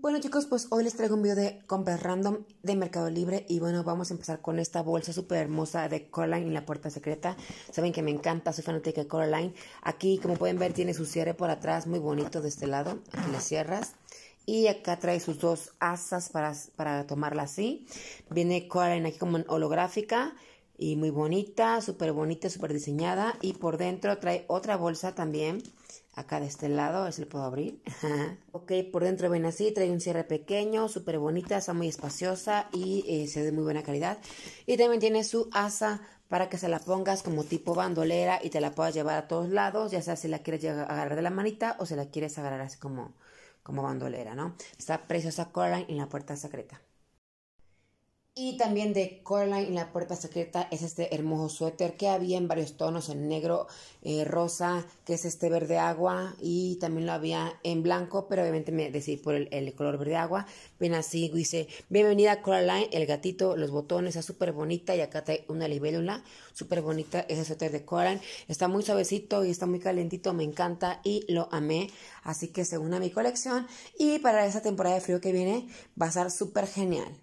Bueno chicos, pues hoy les traigo un video de compras random de Mercado Libre y bueno, vamos a empezar con esta bolsa súper hermosa de Coraline en la puerta secreta. Saben que me encanta, soy fanática de Coraline. Aquí, como pueden ver, tiene su cierre por atrás, muy bonito de este lado. Aquí le cierras. Y acá trae sus dos asas para, para tomarla así. Viene Coraline aquí como holográfica y muy bonita, súper bonita, súper diseñada. Y por dentro trae otra bolsa también acá de este lado, a ver si lo puedo abrir. ok, por dentro ven así, trae un cierre pequeño, súper bonita, está muy espaciosa y eh, se ve muy buena calidad. Y también tiene su asa para que se la pongas como tipo bandolera y te la puedas llevar a todos lados, ya sea si la quieres agarrar de la manita o si la quieres agarrar así como, como bandolera, ¿no? Está preciosa Coraline en la puerta secreta. Y también de Coraline en la puerta secreta es este hermoso suéter que había en varios tonos, en negro, eh, rosa, que es este verde agua y también lo había en blanco, pero obviamente me decidí por el, color verde agua. Ven así, dice, bienvenida Coraline, el gatito, los botones, está súper bonita y acá trae una libélula, súper bonita ese suéter de Coraline. Está muy suavecito y está muy calentito, me encanta y lo amé, así que se a mi colección y para esa temporada de frío que viene va a estar súper genial.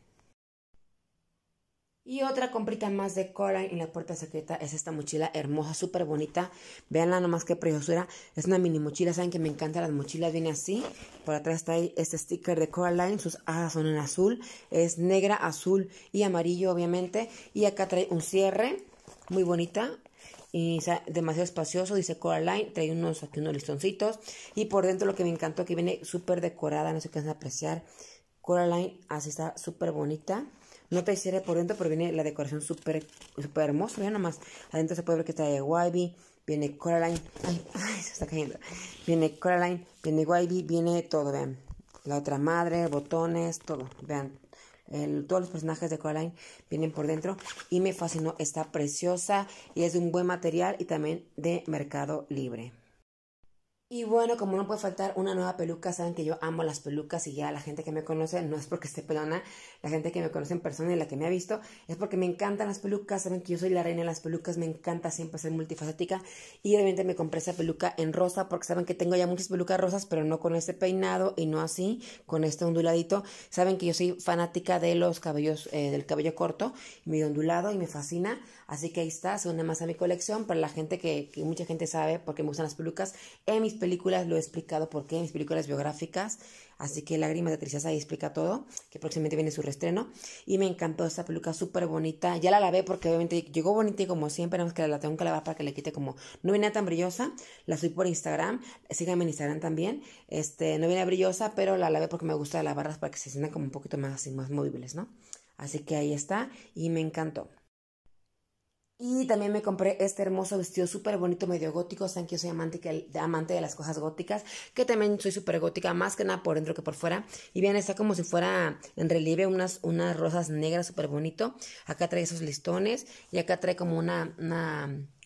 Y otra comprita más de Coraline en la puerta secreta es esta mochila hermosa, súper bonita. Veanla nomás qué preciosura. Es una mini mochila, saben que me encantan las mochilas. Viene así. Por atrás está este sticker de Coraline. Sus alas son en azul. Es negra, azul y amarillo obviamente. Y acá trae un cierre muy bonita. Y demasiado espacioso, dice Coraline. Trae unos aquí unos listoncitos. Y por dentro lo que me encantó que viene súper decorada. No sé qué van a apreciar. Coraline así está súper bonita. No te cierre por dentro, pero viene la decoración súper super hermosa. Nomás. Adentro se puede ver que está Wybie. Viene Coraline. Ay, se está cayendo. Viene Coraline, viene Wybie, viene todo, vean. La otra madre, botones, todo. Vean. todos los personajes de Coraline vienen por dentro y me fascinó. Está preciosa y es de un buen material y también de Mercado Libre. Y bueno, como no puede faltar una nueva peluca, saben que yo amo las pelucas y ya la gente que me conoce, no es porque esté pelona, la gente que me conoce en persona y la que me ha visto, es porque me encantan las pelucas, saben que yo soy la reina de las pelucas, me encanta siempre ser multifacética y obviamente me compré esa peluca en rosa porque saben que tengo ya muchas pelucas rosas, pero no con este peinado y no así, con este onduladito. Saben que yo soy fanática de los cabellos, eh, del cabello corto, medio ondulado y me fascina, así que ahí está, se une más a mi colección para la gente que, que mucha gente sabe porque me gustan las pelucas en mis películas lo he explicado por qué, mis películas biográficas, así que Lágrimas de Tristeza ahí explica todo, que próximamente viene su restreno, y me encantó esta peluca súper bonita, ya la lavé porque obviamente llegó bonita y como siempre, nada que la tengo que lavar para que le quite como, no viene tan brillosa, la subí por Instagram, síganme en Instagram también, este, no viene brillosa, pero la lavé porque me gusta lavarlas para que se sientan como un poquito más así, más móviles, ¿no? Así que ahí está, y me encantó. Y también me compré este hermoso vestido súper bonito, medio gótico. Saben que yo soy amante, de las cosas góticas, que también soy súper gótica, más que nada por dentro que por fuera. Y bien, está como si fuera en relieve unas, unas rosas negras súper bonito. Acá trae esos listones y acá trae como una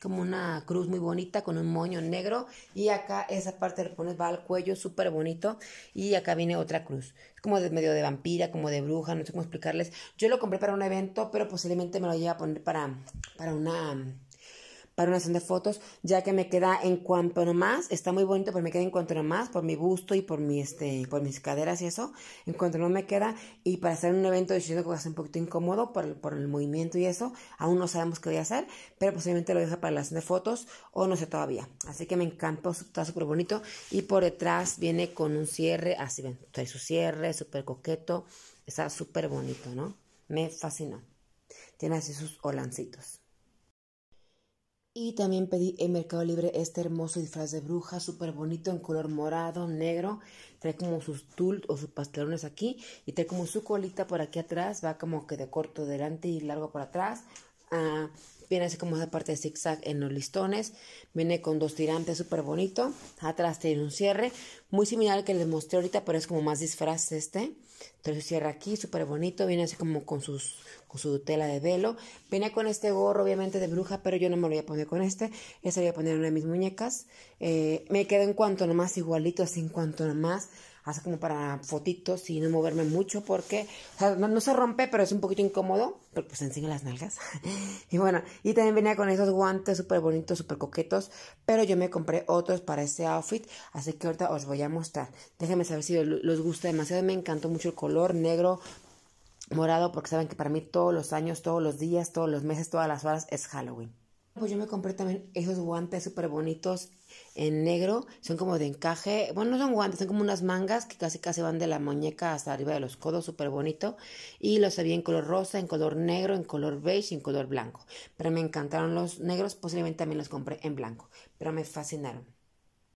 como una cruz muy bonita con un moño negro y acá esa parte le pones va al cuello súper bonito y acá viene otra cruz como de medio de vampira como de bruja no sé cómo explicarles. Yo lo compré para un evento pero posiblemente me lo lleve a poner para para una para una sesión de fotos, ya que me queda en cuanto nomás, está muy bonito, pero me queda en cuanto nomás, por mi gusto y por mi este, por mis caderas y eso, en cuanto no me queda, y para hacer un evento de que va a ser un poquito incómodo por, por, el movimiento y eso, aún no sabemos qué voy a hacer, pero posiblemente lo dejo para la sesión de fotos, o no sé todavía. Así que me encantó, está súper bonito, y por detrás viene con un cierre, así ven, trae su cierre, súper coqueto, está súper bonito, ¿no? Me fascinó. Tiene así sus holancitos. Y también pedí en Mercado Libre este hermoso disfraz de bruja, súper bonito, en color morado, negro. Trae como sus tul o sus pastelones aquí. Y trae como su colita por aquí atrás. Va como que de corto delante y largo por atrás. Ah, viene así como esa parte de zigzag en los listones. Viene con dos tirantes súper bonito. Atrás tiene un cierre. Muy similar al que les mostré ahorita, pero es como más disfraz este. Entonces cierra aquí, súper bonito. Viene así como con, sus, con su tela de velo. Viene con este gorro, obviamente, de bruja, pero yo no me lo voy a poner con este. Ese voy a poner en una de mis muñecas. Eh, me queda en cuanto nomás igualito, así en cuanto nomás hace como para fotitos y no moverme mucho porque, no, se rompe, pero es un poquito incómodo, pero pues enseña las nalgas. y bueno, y también venía con esos guantes súper bonitos, súper coquetos, pero yo me compré otros para ese outfit, así que ahorita os voy a mostrar. Déjenme saber si les gusta demasiado, me encantó mucho el color negro, morado, porque saben que para mí todos los años, todos los días, todos los meses, todas las horas es Halloween. Pues yo me compré también esos guantes súper bonitos en negro, son como de encaje, bueno, no son guantes, son como unas mangas que casi casi van de la muñeca hasta arriba de los codos, súper bonito, y los había en color rosa, en color negro, en color beige y en color blanco, pero me encantaron los negros, posiblemente también los compré en blanco, pero me fascinaron.